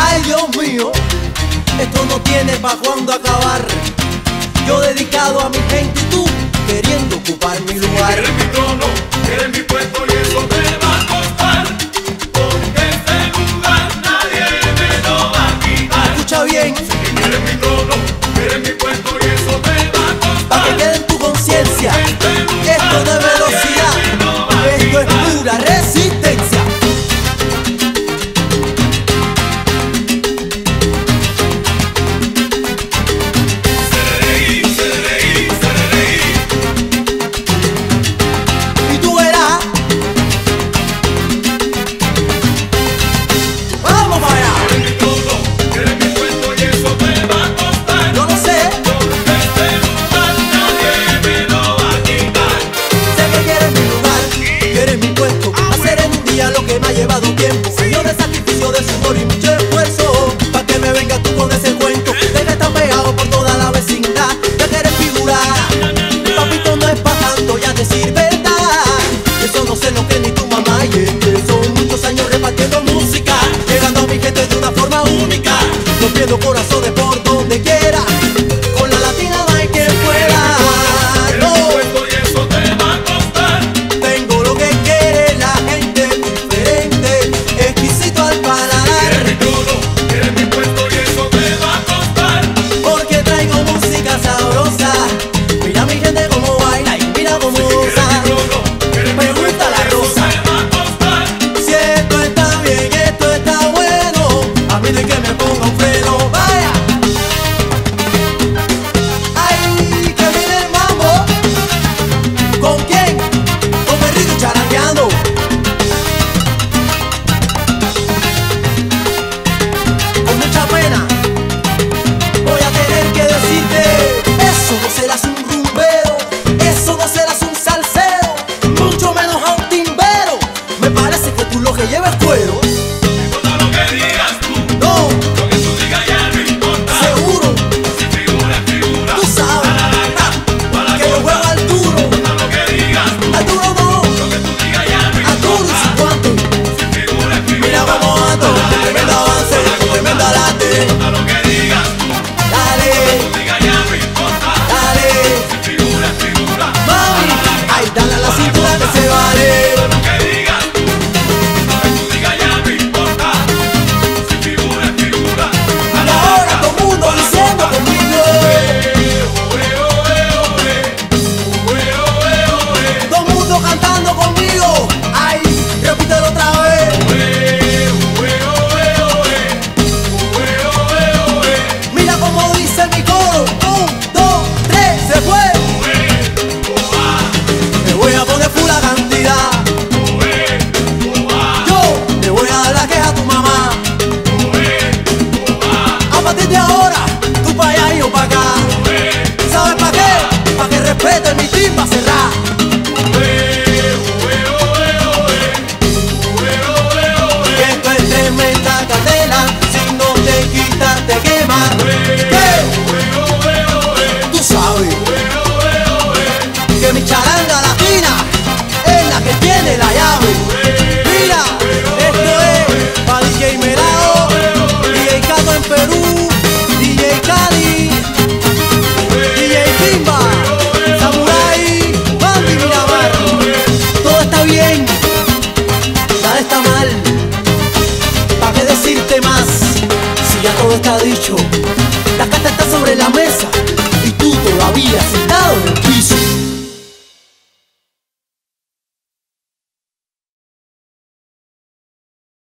Ay Dios mío, esto no tiene pa' cuándo acabar. Yo dedicado a mi gente y tú queriendo ocupar mi lugar. Eres mi trono, eres mi puesto y eso te va. todo está dicho. La carta está sobre la mesa.